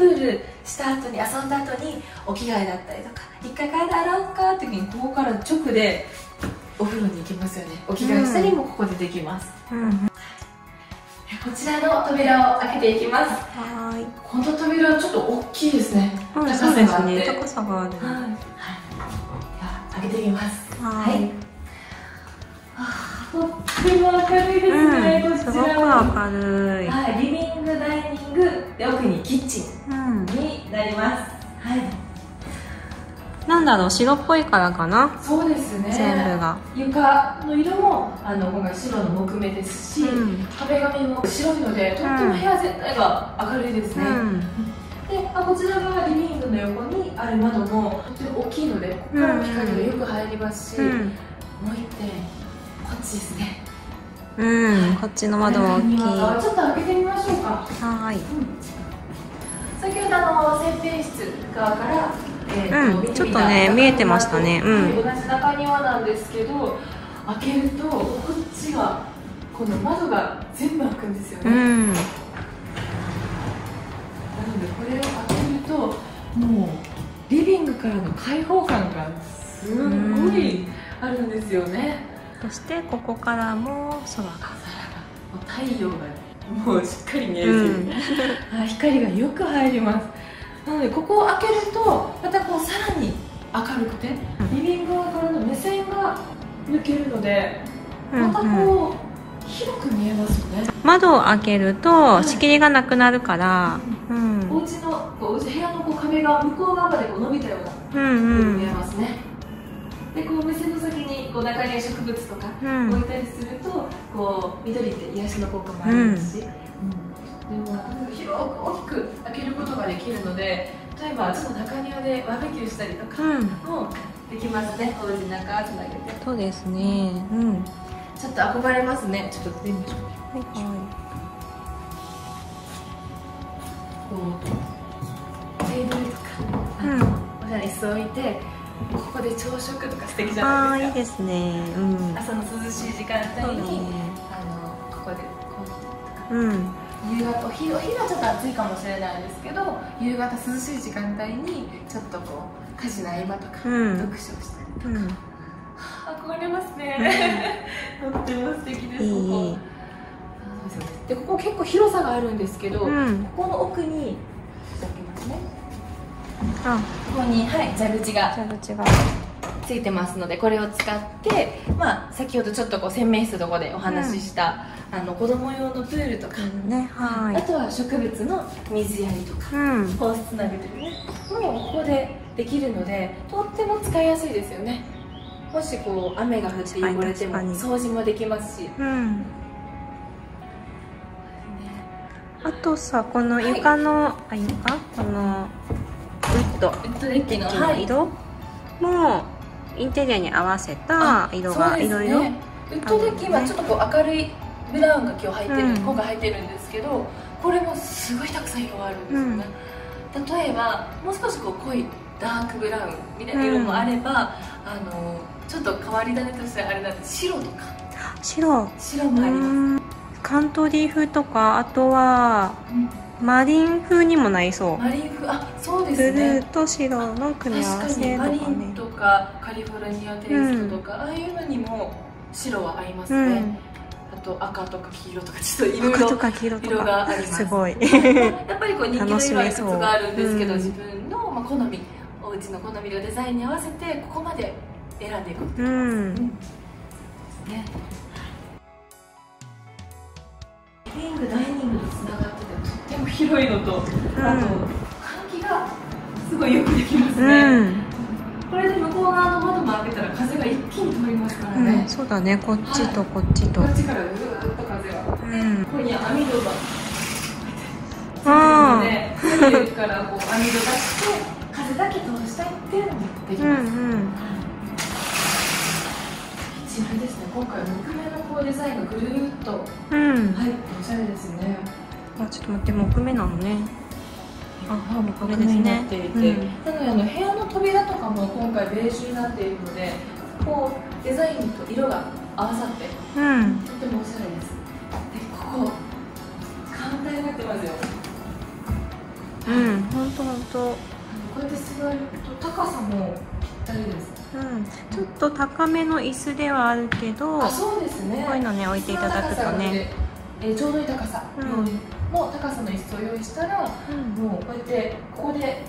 プールした後に遊んだ後にお着替えだったりとか一回体洗おうかって時にここから直でお風呂に行きますよね。お着替えしたりもここでできます、うん。こちらの扉を開けていきます。はい。この扉ちょっと大きいですね。うん高さがあって。ね高さがある。はい、はい、では開けてみます。はい。あーとっても明るいですね、うんすごくこちらは明るい。はい、リビングダイニングで奥にキッチンうん。になります。はい。なんだろう白っぽいからかな？そうですね。全部が。床の色もあの今回白の木目ですし、うん。壁紙も白いのでとっても部屋全体が明るいですね、うん。であこちらがリビングの横にある窓もとても大きいのでここからも光がよく入りますし、うん。もう一点こっちですねうんこっちの窓も大きい。ちょっと開けてみましょうか。はい。先ほどあの洗面室側から、えーうんちょっとね見えてましたね。うん。はい同じ中庭なんですけど開けるとこっちがこの窓が全部開くんですよね、うん。なのでこれを開けるともうリビングからの開放感がすごいあるんですよね、そしてここからも空が。太陽がもうしっかり見える、うんはい光がよく入ります。なのでここを開けるとまたこうさらに明るくてリビング側からの目線が抜けるのでまたこう、広く見えますよね。窓を開けると仕切りがなくなるから。うん。お家のお家部屋のこう壁が向こう側までこう伸びたようなうんうん。見えますね、でこう目線の先にこう中に植物とかうん。置いたりするとこう緑って癒しの効果もありますし、うん。でも広く大きく開けることができるので例えばちょっと中庭でバーベキューしたりとかうん。もできますね。お家の中つなげて。そうですね。うん。ちょっと憧れますね。ちょっと出てみましょうはい。はこうテーブルとか、うん。おしゃれに座置いてここで朝食とか素敵じゃないであいいですね。うん。すか朝の涼しい時間帯に、ね。あのここでコーヒーとか。うん。夕方お昼お昼はちょっと暑いかもしれないですけど夕方涼しい時間帯にちょっとこう家事の合間とか、うん。読書をしたりとか、うん。憧れますね。とっても素敵ですここ。です。でここ結構広さがあるんですけど、うん。ここの奥に開けますねあ。ここにはい蛇口が蛇口が。ついてますのでこれを使って、まあ、先ほどちょっとこう洗面室のとこでお話しした、あの子供用のプールとか、ねはあとは植物の水やりとかいうん。ホースつなげてるね。もうここでできるのでとっても使いやすいですよね。もしこう雨が降って汚れても掃除もできますし、ね、うんあとさこの床の、あ床？このドウッドデッキのの色もインテリアに合わせた色がいろいろ。ウッドデッキはちょっとこう明るいブラウンが今日入ってる、うん今回入ってるんですけどこれもすごいたくさん色があるんですよね、例えばもう少しこう濃いダークブラウンみたいな色もあれば、あのちょっと変わり種としてあれなんです白とか。白。白もあります、うんカントリー風とかあとはマリン風にもなりそう。マリン風あそうでブルすねーと白の組み合わ確かにマリせとかねンとかカリフォルニアテイストとか、ああいうのにも白は合いますね、うん。あと赤とか黄色とかちょっといろいろ赤とか黄色とか。色があります。すごい。やっぱりこう人気の色はいくつかあるんですけど、自分の、まあ、好みお家の好みのデザインに合わせてここまで選んでいくことがです、うん。ねリビングダイニングにつながっててとっても広いのと、あと換気がすごいよくできますうね、ん、これで向こう側の窓も開けたら風が一気に通りますからうん。ね、そうだね。こっちとこっちと、こっちからうーっと風が、うん。ここに網戸があで左右からこう網戸出して風だけ通したいっていうのもできうんます、うん一枚ですね。今回木目のこうデザインがぐるーっと。うん。入っておしゃれですね。あちょっと待って木目なのね。あこれ木目にですね。なっていて、うん。なのであの部屋の扉とかも今回ベージュになっているのでこうデザインと色が合わさってうん。とてもおしゃれです。でここカウンターになってますよ。うん本当本当。こうやって座ると高さもぴったりです。うん。ちょっと高めの椅子ではあるけどあそうですね。こういうのね置いていただくとね、えーちょうどいい高さ。うん。の高さの椅子を用意したら、うん。もうこうやってここで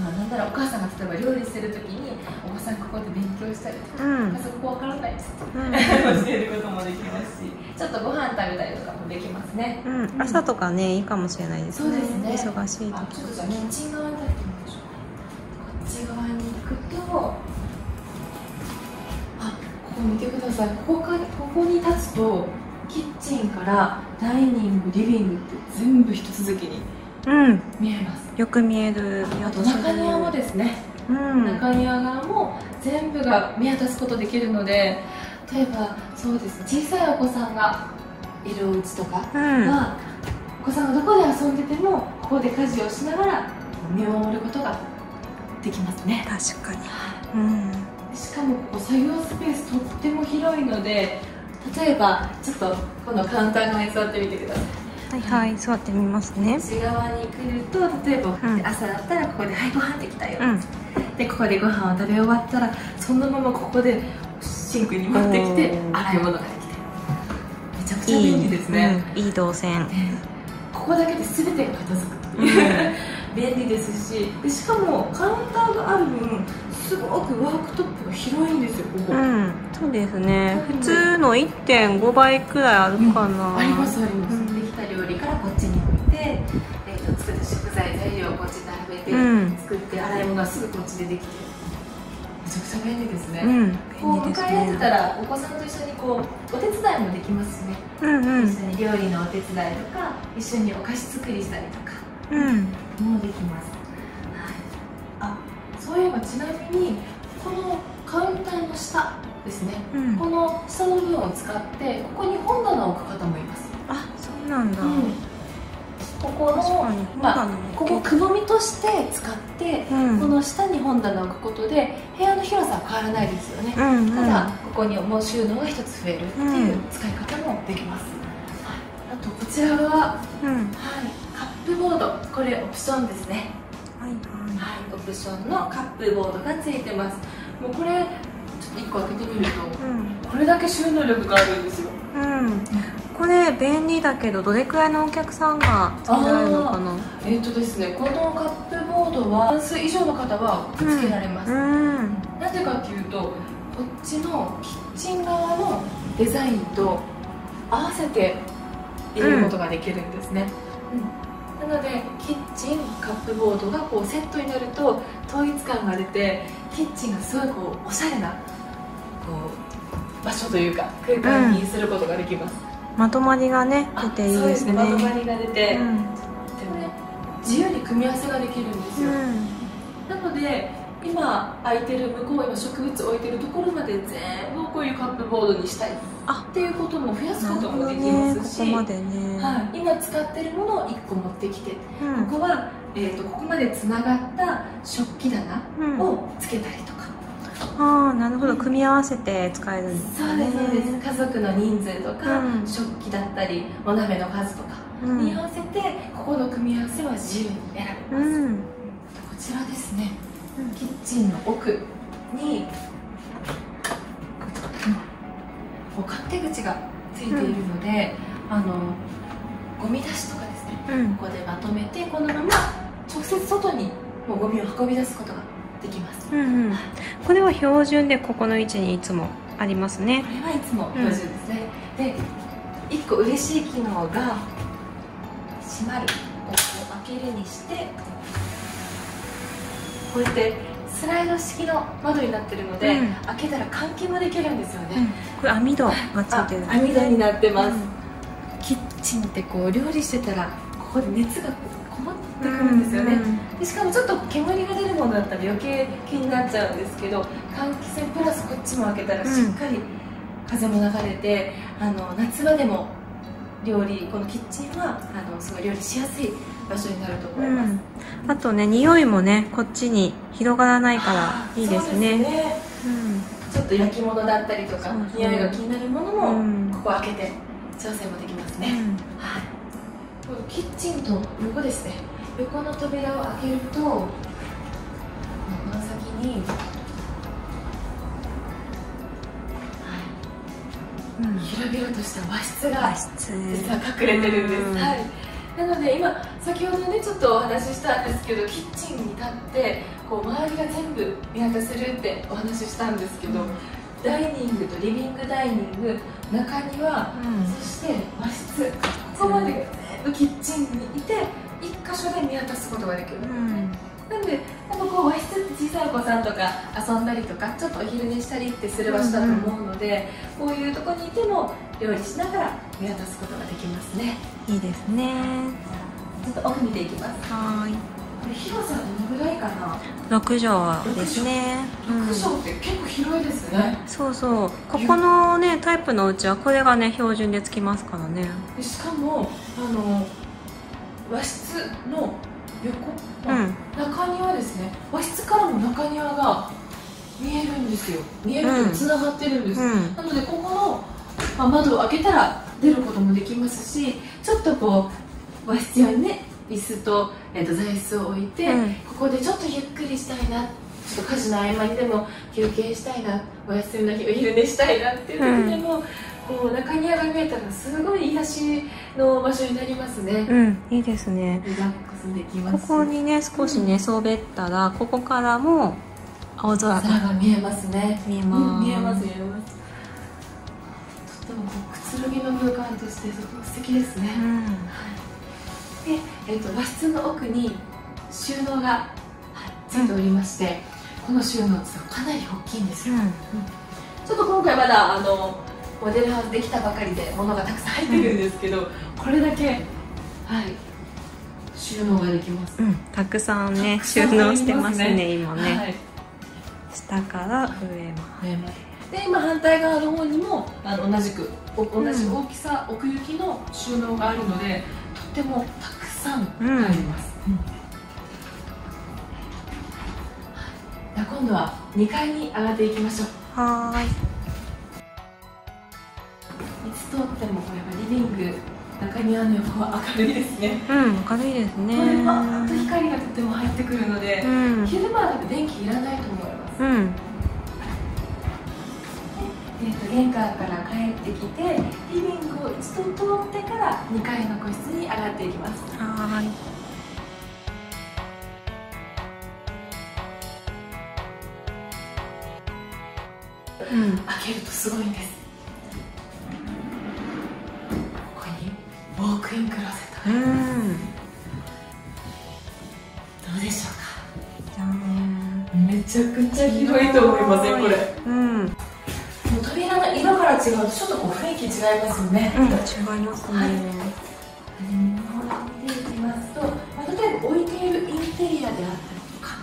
まあなんならお母さんが例えば料理してる時にお子さんここで勉強したりとか、うん。まずここわからないっつってうん。教えることもできますしちょっとご飯食べたりとかもできますね。うん、朝とかねいいかもしれないですね。そうですね。忙しいあ時ちょっとじゃあキッチン側に立ってみましょう側に行くとあここ見てください。ここかここに立つとキッチンからダイニングリビングって全部一続きにうん。見えます。よく見えるあと中庭もですね、うん。中庭側も全部が見渡すことできるので例えばそうです小さいお子さんがいるお家とかうん。は、お子さんがどこで遊んでてもここで家事をしながら見守ることができますね。確かに。うん。しかもここ作業スペースとっても広いので例えばちょっとこのカウンター側に座ってみてくださいはいはい座ってみますね。内側に来ると例えば、うん。朝だったらここで「はいご飯できたよ」うん。でここでご飯を食べ終わったらそのままここでシンクに持ってきて洗い物ができて。めちゃくちゃ便利ですね、いい,、うん、いい動線。でここだけで全てが片付く。う 便利ですしでしかもカウンターがある分すごくワークトップが広いんですよここ、うんそうですね。普通の1.5倍くらいあるかな、ありますあります、うん。できた料理からこっちに置いて、えー、と作った食材材料をこっちに並べて、うん。作って洗い物はすぐこっちでできて。めちゃくちゃ便利ですね、うん。こう便利です迎え合ってねたらお子さんと一緒にこうお手伝いもできますしね、うんうん。一緒に料理のお手伝いとか一緒にお菓子作りしたりとか。うんもできます、はい、あそういえばちなみにこのカウンターの下ですね、うん。この下の部分を使ってここに本棚を置く方もいます、あそうなんだ、ここのまあここくぼみとして使って、うん。この下に本棚を置くことで部屋の広さは変わらないですよね、うんうん。ただここにもう収納が一つ増えるっていう使い方もできます、はい、あとこちらは、うん。はい、プボードこれオプションですね。はいはい。はいオプションのカップボードがついてます。もうこれちょっと1個開けてみるとうん。これだけ収納力があるんですよ。うん。これ便利だけどどれくらいのお客さんがつけられるのかな？えっ、とですねこのカップボードは半数以上の方はつけられます、うん。なぜかっていうとこっちのキッチン側のデザインと合わせて入れることができるんですね、うんなのでキッチンカップボードがこうセットになると統一感が出てキッチンがすごいこうおしゃれなこう場所というか空間にすることができます、まとまりがねあ出ていいですね。ね。まとまりが出て、うん。でもね自由に組み合わせができるんですよ、なので今空いてる向こう今植物置いてるところまで全部こういうカップボードにしたい。あ。っていうことも増やすこともできねこますし、こまでね、はい、今使ってるものを1個持ってきて、うん。ここは、えー、とここまでつながった食器棚うん。をつけたりとか、ああなるほど。組み合わせて使えるんですそうねですそうです。家族の人数とか、うん。食器だったりお鍋の数とかうん。に合わせてここの組み合わせは自由に選べます、うん。こちらですねキッチンの奥にこう勝手口がついているので、あのゴミ出しとかですねうん。ここでまとめてこのまま直接外にもうゴミを運び出すことができます。こうんうん。これは標準でここの位置にいつもありますね。れはいつも標準ですね、で1個嬉しい機能が閉まる。こう開けるにしてこうやってスライド式の窓になってるので、うん。開けたら換気もできるんですよね、うん。これ網戸がついてる網戸になってます、うん。キッチンってこう料理してたらここで熱がこもってくるんですよね、うん。でしかもちょっと煙が出るものだったら余計気になっちゃうんですけど換気扇プラスこっちも開けたらしっかり風も流れて、あの夏場でも料理このキッチンはあのすごい料理しやすい場所になると思います、うん。あとね匂いもねこっちに広がらないからいいですね。ですね。ちょっと焼き物だったりとか匂いが気になるものうん。もここ開けて調整もできますね、うん。はい。キッチンと横ですね。横の扉を開けるとこの先に、はい、広々とした和室が実は隠れてるんです、はい、なので今先ほどねちょっとお話ししたんですけどキッチンに立ってこう周りが全部見渡せるってお話ししたんですけど、うん。ダイニングとリビングダイニング中庭、うん、そして和室ここまで全部キッチンにいて一箇所で見渡すことができる、うん、なんでやっぱこう和室って小さいお子さんとか遊んだりとかちょっとお昼寝したりってする場所だと思うので、うん、こういうとこにいても料理しながら見渡すことができますね。いいですねちょっと奥見ていきます。はい。広さはどのぐらいかな？6畳ですね。6畳？って結構広いですね、そうそう。ここのねタイプのうちはこれがね標準でつきますからね。しかもあの和室の横、うん、中庭ですね。和室からも中庭が見えるんですよ。見えるとつながってるんです、うん、なのでここの、まあ、窓を開けたら出ることもできますしちょっとこう和室用にね椅子と,、えーと、座椅子を置いて、うん、ここでちょっとゆっくりしたいなちょっと家事の合間にでも休憩したいなお休みの日お昼寝したいなっていう時でも、うん、こう中庭が見えたらすごい癒しの場所になりますね。うんいいですね。リラックスできます。ここにね少し寝そべったら、ここからも青空が見えますね。見えます、見えます見えます。とってもこうくつろぎの空間としてすごく素敵ですね、はいで、えーと、和室の奥に収納が、はい、ついておりまして、この収納かなり大きいんですよ、うん、ちょっと今回まだあのモデルハウスできたばかりで物がたくさん入ってるんですけど、これだけはい収納ができます、うん、たくさんね収納してますね、ね、今ね、はい、下から上まで、上まで。今反対側の方にもあの同じく同じ大きさ、奥行きの収納があるのでとってもたくさん入ります、うん。うん、今度は2階に上がっていきましょう。はい。いつ通ってもこれはリビング中庭の横は明るいですね。うん明るいですね。これは光がとても入ってくるので、うん、昼間は電気いらないと思います。うん玄関から帰ってきてリビングを一度通ってから2階の個室に上がっていきます。はい。うん、開けるとすごいんです。ここにウォークインクローゼットが。あります、うん、どうでしょうか？めちゃくちゃ広いと思いません？これ。うん扉の色から違うとちょっとこう雰囲気違いますよね、うん、違いますね、はい、見ていきますと、まあ、例えば置いているインテリアであったりとか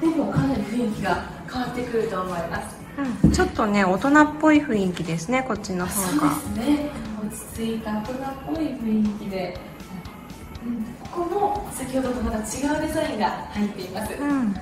でもかなり雰囲気が変わってくると思います。うん、ちょっとね大人っぽい雰囲気ですねこっちの方が。そうですね。落ち着いた大人っぽい雰囲気で、うん、ここも先ほどとまた違うデザインが入っています、うん